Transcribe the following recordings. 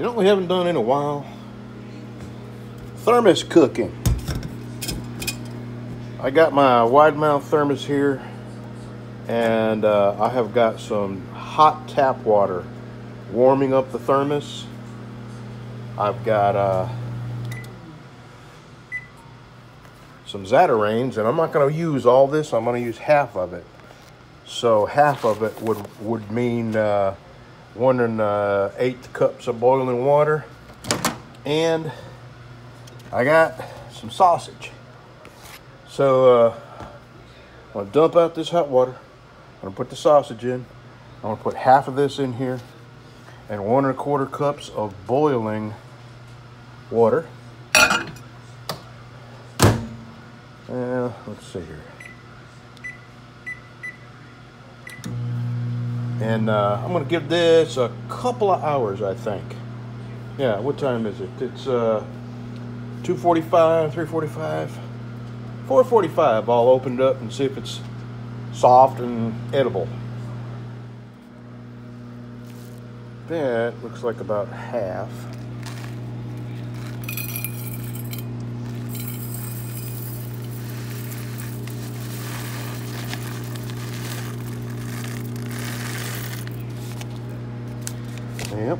You know what we haven't done in a while? Thermos cooking. I got my wide mouth thermos here and uh, I have got some hot tap water warming up the thermos. I've got uh, some Zatarain's and I'm not going to use all this. I'm going to use half of it. So half of it would, would mean uh, one and uh, eight cups of boiling water. And I got some sausage. So uh, I'm gonna dump out this hot water. I'm gonna put the sausage in. I'm gonna put half of this in here and one and a quarter cups of boiling water. Uh, let's see here. And uh, I'm gonna give this a couple of hours, I think. Yeah, what time is it? It's uh, 2.45, 3.45, 4.45. I'll open it up and see if it's soft and edible. That looks like about half. Yep.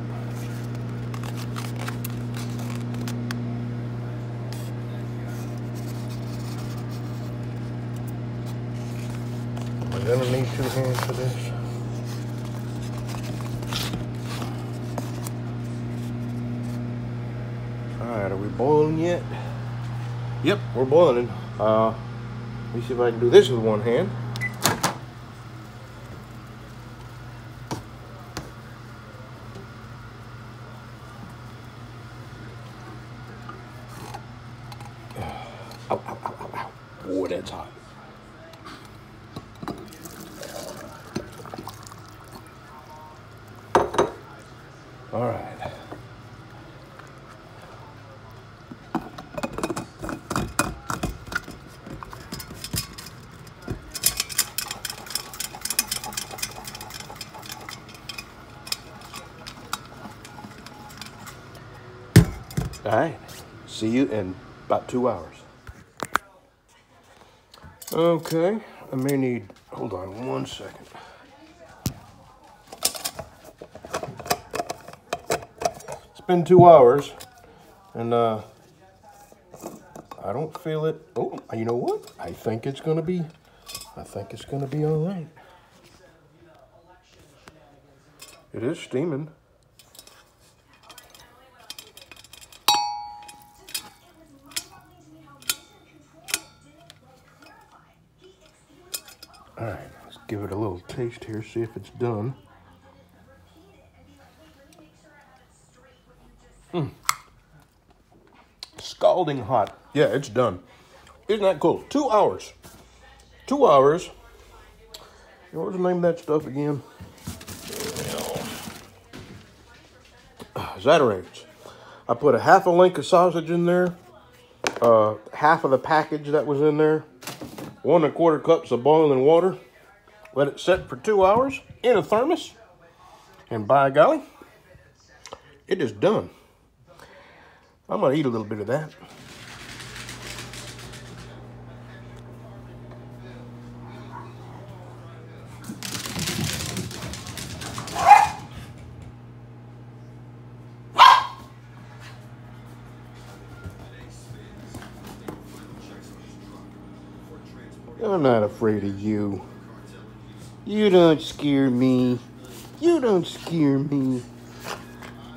Am I gonna need two hands for this? Alright, are we boiling yet? Yep, we're boiling. Uh, let me see if I can do this with one hand. That's hot. All right. All right. See you in about two hours. Okay. I may need, hold on one second. It's been two hours and uh, I don't feel it. Oh, you know what? I think it's gonna be, I think it's gonna be all right. It is steaming. All right, let's give it a little taste here, see if it's done. Hmm. Scalding hot. Yeah, it's done. Isn't that cool? Two hours. Two hours. What was the name of that stuff again? Zatarain's. I put a half a link of sausage in there, uh, half of the package that was in there, one and a quarter cups of boiling water. Let it set for two hours in a thermos. And by golly, it is done. I'm gonna eat a little bit of that. I'm not afraid of you. You don't scare me. You don't scare me.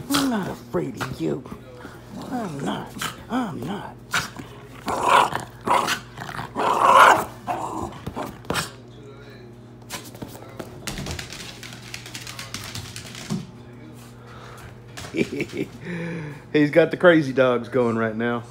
I'm not afraid of you. I'm not. I'm not. He's got the crazy dogs going right now.